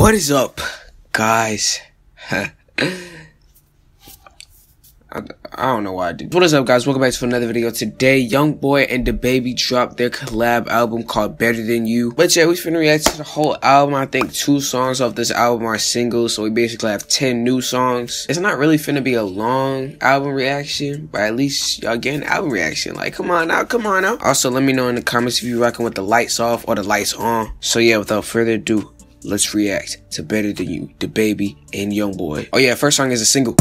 What is up, guys? I, I don't know why I did. What is up, guys? Welcome back to another video. Today, YoungBoy and DaBaby dropped their collab album called Better Than You. But yeah, we finna react to the whole album. I think two songs off this album are singles, so we basically have 10 new songs. It's not really finna be a long album reaction, but at least y'all getting album reaction. Like, come on now, come on now. Also, let me know in the comments if you're rocking with the lights off or the lights on. So yeah, without further ado, let's react to Better Than You, DaBaby, and YoungBoy. Oh yeah, first song is a single.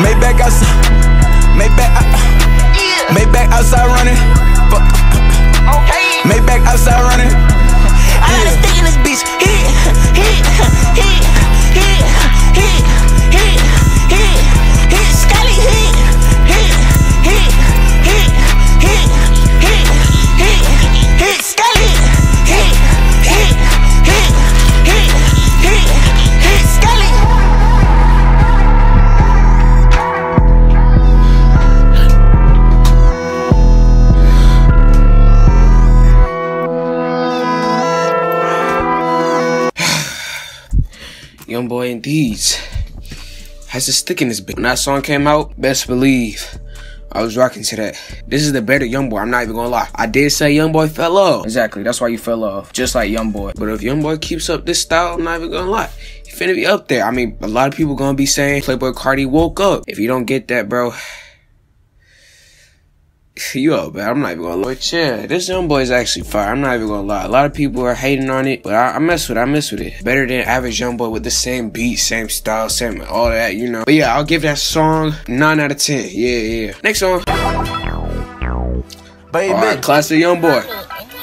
Maybach outside, Maybach, uh, Maybach outside running. Fuck. Okay. Maybach outside running. I got a stick in this bitch. Hit, hit, hit, hit, hit, hit, Deeds has a stick in his bitch. When that song came out, best believe I was rocking to that. This is the better YoungBoy. I'm not even gonna lie. I did say YoungBoy fell off. Exactly. That's why you fell off. Just like YoungBoy. But if YoungBoy keeps up this style, I'm not even gonna lie. He finna be up there. I mean, a lot of people gonna be saying Playboi Carti woke up. If you don't get that, bro. You up, man. I'm not even gonna lie. But yeah, this young boy is actually fire. I'm not even gonna lie. A lot of people are hating on it, but I, I mess with it. I mess with it. Better than average young boy with the same beat, same style, same all that, you know. But yeah, I'll give that song 9 out of 10. Yeah, yeah. Next song. Baby, Alright, classic young boy.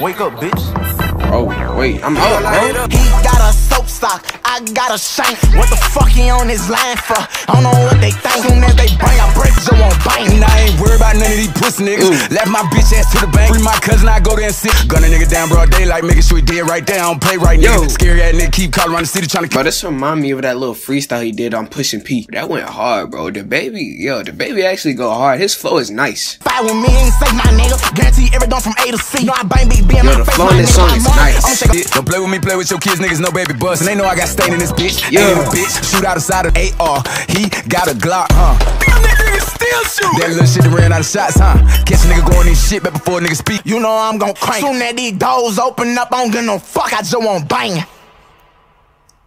wake up, bitch. Oh, wait. I'm up, bro. He got a soap stock, I got a shank. What the fuck he on his line for? I don't know what they think. Soon as they bring, I break Joe on bang. And I ain't worried about none of these pussy niggas. Ooh. Left my bitch ass to the bank. Free my cousin, I go there and sit. Gun a nigga down broad daylight, making sure he dead right there. I don't play right now. Scary ass nigga keep calling around the city trying to Bro, this remind me of that little freestyle he did on Pushing P. That went hard, bro. DaBaby, yo, DaBaby actually go hard. His flow is nice. Fight with me, ain't say my nigga. Guarantee everything from A to C. No, I bang big B in Yo, my the face. flow in this song is nice. I'ma take a Don't play with me, play with your kids, niggas, no baby bust. And they know I got stain in this bitch. Yeah. Ain't a bitch, shoot out the side of AR. He got a Glock, huh? Damn, that nigga still shoot. That little shit that ran out of shots, huh? Catch a nigga going in shit back before a nigga speak. You know I'm gon' crank. Soon as these doors open up, I don't give no fuck. I just want bang.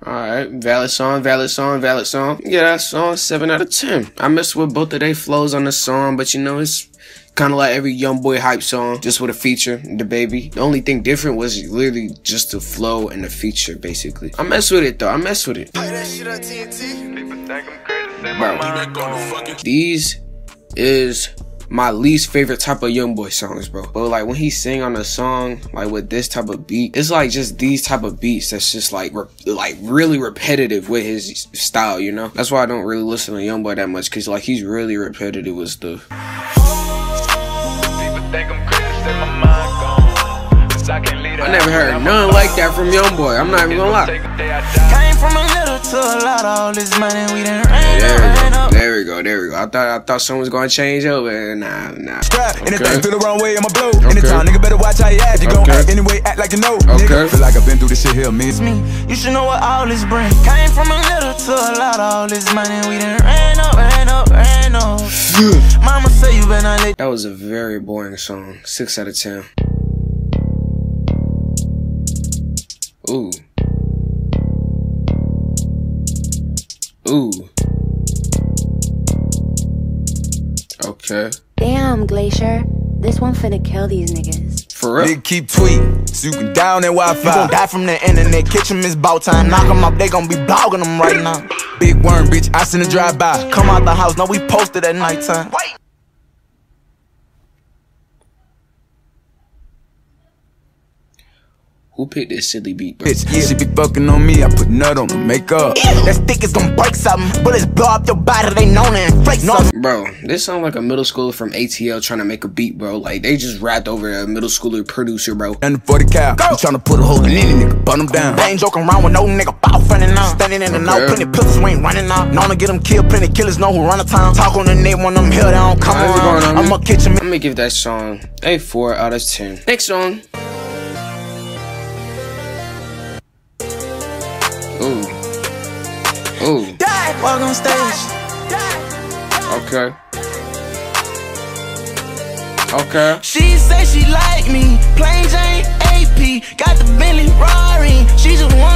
Alright, valid song, valid song, valid song. Yeah, that song, 7 out of 10. I messed with both of their flows on the song, but you know, it's kind of like every young boy hype song, just with a feature, DaBaby. The only thing different was literally just the flow and the feature, basically. I mess with it though, I mess with it. Bro, these is my least favorite type of young boy songs, bro. But like when he sing on a song like with this type of beat, it's like just these type of beats that's just like re- like really repetitive with his style, you know. That's why I don't really listen to young boy that much because like he's really repetitive with stuff think I'm crazy, my mind gone. Cause I can't never heard none like that from young boy. I'm not even gonna lie. Came from a little to a lot. All this money we done ran There we go. There we go. There we go. I thought I thought someone was gonna change over. Nah, nah. Strap, Okay. anything feel the wrong way, I'ma blow. Okay. Anytime, nigga, better watch how you act. You gon' Okay. act anyway, act like you know. Okay. Nigga, feel like I've been through this shit here, man. It's me. You should know what all this bring. Came from a little to a lot. All this money we done ran up, ran up, ran up. Mama say you better not let That was a very boring song. Six out of ten. Ooh. Ooh. Okay. Damn, Glacier. This one finna kill these niggas. For real. They keep tweeting, so you can down that You gon' Wi-Fi. die from the internet. Catch 'em is bout time. Knock Knock 'em up, they gon' be blogging 'em right now. Big worm, bitch. I seen a drive by. Come out the house, know we posted at nighttime. Who picked this silly beat, bro? Bitch, she be fucking on me. I put nut on the makeup. That stick is gonna break something. Bullets blow up your body, they know it and flake something. Bro, this sound like a middle schooler from ATL trying to make a beat, bro. Like they just rapped over a middle schooler producer, bro. Under 40 cal. I'm tryna put a hole in any nigga. Bun him down. They ain't joking around with no nigga bout running out. Standing in the know, Okay. plenty pistols, we ain't running out. Known to get them killed, plenty killers know who run the town. Talk on the net when them hill, they don't come Nah, around. going on, I'ma man. catch 'em I'm gonna give that song a 4 out of 10. Next song. Ooh. Walk on stage. die Okay. Okay. She say she like me. Plain Jane AP. Got the Billy Rory. She just want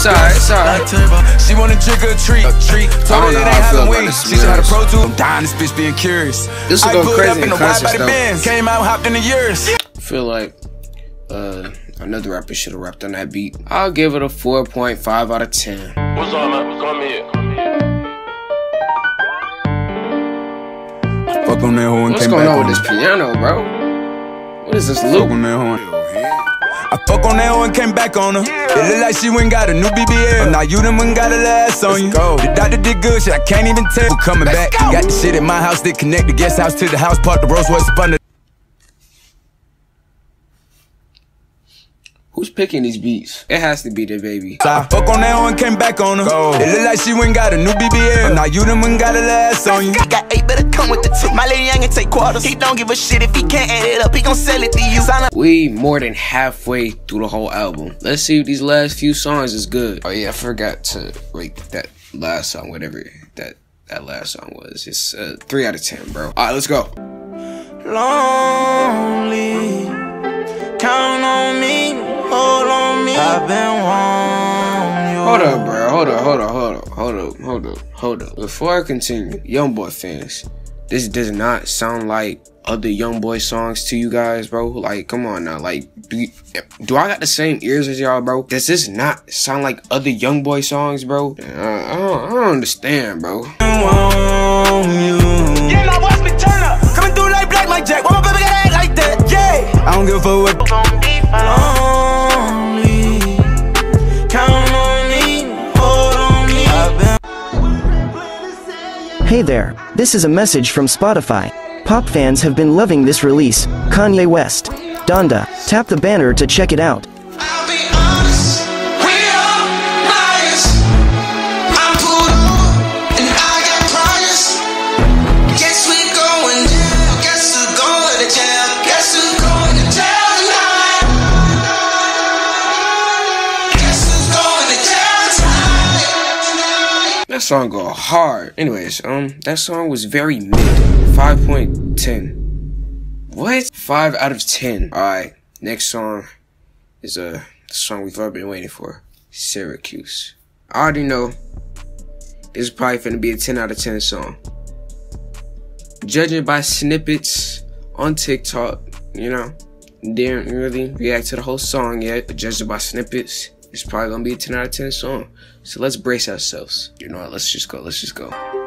it's alright, it's alright. She wanna trick or treat, a treat. Told her it ain't Halloween. She just had a pro tool. I'm dying, this bitch being curious. This will go crazy in concerts though. Came out, hopped in the years. I feel like uh, another rapper should have rapped on that beat. I'll give it a 4.5 out of 10. What's on, man? What's on here? Fuck on that hoe and What's came going back on on with this piano, bro? What is this loop? Fuck on that hoe. I fuck on that hoe and came back on her. Yeah. It look like she went got a new BBL. Oh, now you done went got a last on you. Go. The doctor did good shit, I can't even tell. Coming Let's back, go. got the shit at my house that connect the guest house to the house. Park the Rolls Royce up under. Who's picking these beats? It has to be DaBaby. I fuck on that one, came back on her. Go. It look like she went got a new BBL. Now you done went got a last on you. Got eight, better come with the two. My lady ain't take quarters. He don't give a shit if he can't add it up. He gon' sell it to you. We more than halfway through the whole album. Let's see if these last few songs is good. Oh yeah, I forgot to rate that last song, whatever that that last song was. It's uh, three out of ten, bro. All right, let's go. Lonely, count on me. Been. Hold up, bro. Hold up, hold up, hold up, hold up, hold up, hold up. Before I continue, Young Boy fans, this does not sound like other Young Boy songs to you guys, bro. Like, come on now. Like, do, you, do I got the same ears as y'all, bro? Does this not sound like other Young Boy songs, bro? I, I, don't, I don't, understand, bro. I don't give a fuck Hey there, this is a message from Spotify. Pop fans have been loving this release, Kanye West. Donda, tap the banner to check it out. song go hard. Anyways, um, that song was very mid. 5.10. What? 5 out of 10. Alright, next song is uh, a song we've all been waiting for. Syracuse. I already know this is probably gonna be a 10 out of 10 song. Judging by snippets on TikTok, you know, didn't really react to the whole song yet, but judging by snippets, it's probably gonna be a 10 out of 10 song. So let's brace ourselves. You know what? Let's just go. Let's just go.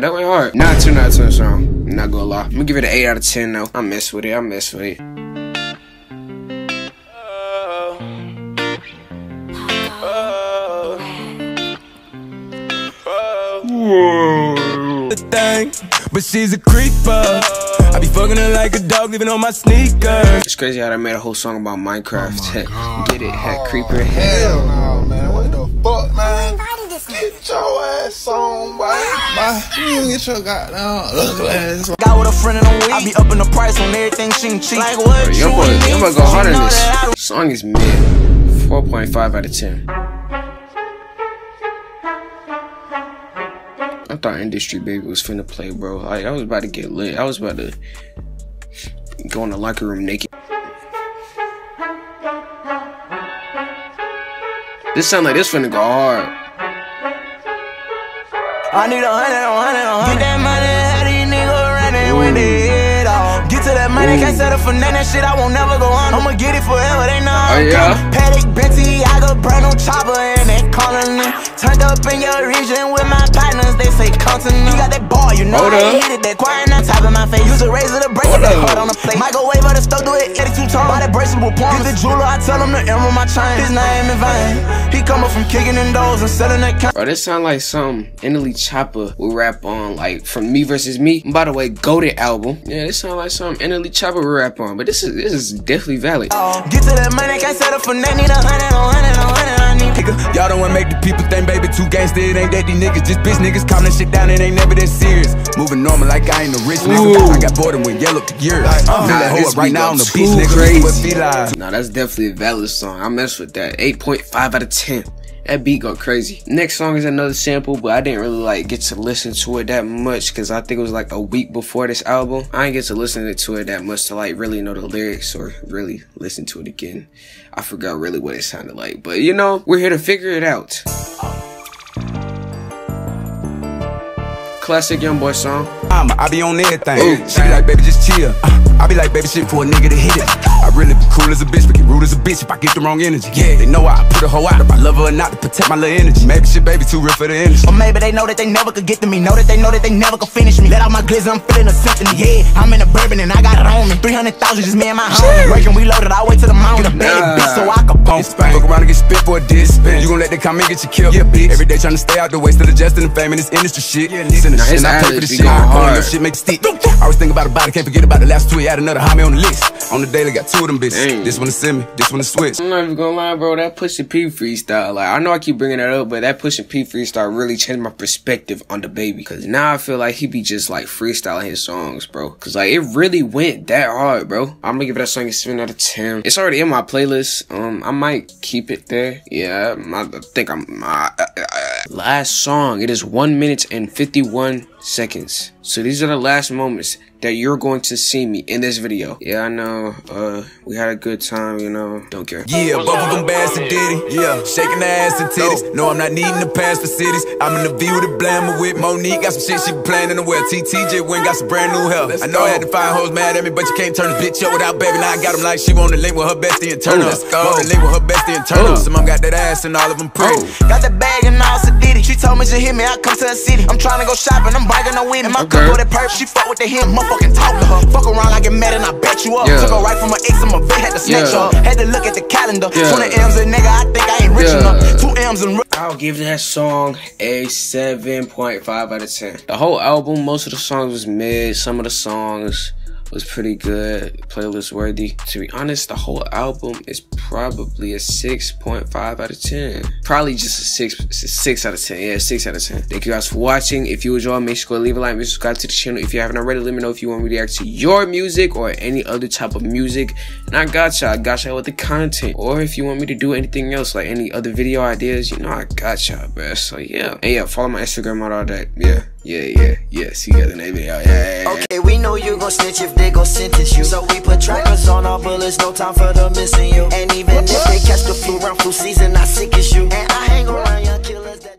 That went hard. Not too, not too strong. I'm not gonna lie. I'm gonna give it an 8 out of 10 though. I mess with it. I mess with it. Whoa. Thing, but she's a creeper. I be fucking her like a dog, living on my sneakers. It's crazy how I made a whole song about Minecraft. Oh Get it, hat creeper, hell. hell no, man. What the fuck? Get your ass on, boy. Bye. You get your goddamn ugly ass on. Got with a friend in a week. I be upping the price on everything she can cheat. Like what? Bro, your boy, your boy go hard than this. Song is mid. 4.5 out of 10. I thought Industry Baby was finna play, bro. Like, I was about to get lit. I was about to go in the locker room naked. This sound like this finna go hard. I need a hundred, a hundred, a hundred. Get that money, how these niggas running with the head off. Get to that money, can't settle for none that shit. I won't never go on. I'ma get it forever, they know Oh, I'm yeah? coming. Paddock, Bentley, I got brand new chopper and they calling me. In your region with my partners, they say me. You got that ball, you know Hold I hit it. That quiet on top of my face. Use a razor to break it, that hard on the plate. Microwave of the stove, do it 82 times. Buy that bracelet with points. Get the jeweler, I tell him to emerald my chain. His name in vain. He come up from kicking in doors and selling that kind. Bro, this sound like some Italy Chopper will rap on, like from Me versus Me. And By the way, Goated album. Yeah, this sound like some Italy Chopper will rap on, but this is this is definitely valid. Get to that money, can't settle for nothing. Need a hundred, a hundred, a hundred. I Nigga, y'all don't wanna make the people think, baby, too gangsta. It ain't that these niggas, just bitch niggas calm that shit down. It ain't never that serious. Moving normal like I ain't a rich nigga. Ooh. I got bored and went yellow for years. Nah, Uh, that hoe right now on the too beach, nigga. crazy. What be like? Nah, that's definitely a valid song. I mess with that. 8.5 out of 10. That beat go crazy. Next song is another sample, but I didn't really like get to listen to it that much because I think it was like a week before this album. I didn't get to listen to it that much to like really know the lyrics or really listen to it again. I forgot really what it sounded like, but you know, we're here to figure it out. Classic young boy song. I'ma, I be on everything. Ooh. She be like, baby, just chill. Uh, I be like, baby, shit for a nigga to hit it. I really be cool as a bitch, but get rude as a bitch if I get the wrong energy. Yeah, they know I put a hoe out if I love her or not to protect my little energy. Maybe shit, baby, too real for the industry. Or maybe they know that they never could get to me. Know that they know that they never could finish me. Let out my glizzy, I'm feeling a symphony. Yeah, I'm in a bourbon and I got it on me. 300,000 just me and my homie. Working, we loaded, I wait till the morning. Get a bad Nah. bitch so I can Pump Fuck around and get spit for a diss. You gon' let that comment get you killed. Yeah, bitch. Every day tryna stay out the way, still adjusting the fame in this industry shit. Yeah, Listen to Nah, shit, his and I pay for ad-libs this shit. going Pulling your shit, make it stick. I always think about a body, can't forget about the last tweet. Add another homie on the list. On the daily, got two of them bitches. Dang. This one to send me, this one to switch. I'm not even gonna lie, bro. That Pusha P freestyle, like I know I keep bringing that up, but that Pusha P freestyle really changed my perspective on DaBaby. Cause now I feel like he be just like freestyling his songs, bro. Cause like it really went that hard, bro. I'm gonna give that song a seven out of ten. It's already in my playlist. Um, I might keep it there. Yeah, I, I think I'm. Uh, uh. Last song. It is one minute and fifty-one seconds. So these are the last moments that you're going to see me in this video. Yeah, I know. Uh, we had a good time. You know, don't care. Yeah, both of them bad to Diddy. Yeah, shaking the ass and titties. No, I'm not needing to pass for cities. I'm in the view with the blammer with Monique. Got some shit she be playing in the well. TTJ went got some brand new help. I know I had to find hoes mad at me, but you can't turn this bitch up without baby. Now I got them like she want to link with her bestie and turn up. let's go. Want to link with her bestie and turn Ooh. up. Some of them got that ass and all of them pretty. Oh. Got the bag and all Sadiddy. She told me to hit me, I come to the city. I'm trying to go shopping, I'm bragging no with me. My Okay. cup that perp, she fuck with the him, motherfucking talk to her. Fuck around, I get mad and I bet you up. Yeah. Took her right from her ex, I'm a vet, had to snatch Yeah. her. Had to look at the calendar. Yeah. 20 M's a nigga, I think I ain't rich Yeah. enough. Two M's and I'll give that song a 7.5 out of 10. The whole album, most of the songs was mid. Some of the songs was pretty good, playlist worthy. To be honest, the whole album is probably a 6.5 out of 10. Probably just a 6, 6 out of 10. Yeah, 6 out of 10. Thank you guys for watching. If you enjoyed, make sure to leave a like, and subscribe to the channel. If you haven't already, let me know if you want me to react to your music or any other type of music. And I got y'all. I got y'all with the content. Or if you want me to do anything else, like any other video ideas, you know I got y'all, bro. So yeah. And yeah, follow my Instagram and all that. Yeah, yeah, yeah, yeah, she got the name out. Yeah, yeah, yeah, Okay, we know you gon' snitch if they gon' sentence you. So we put trackers on our bullets, no time for the missing you. And even if they catch the flu around flu season, I sick as you. And I hang around young killers that.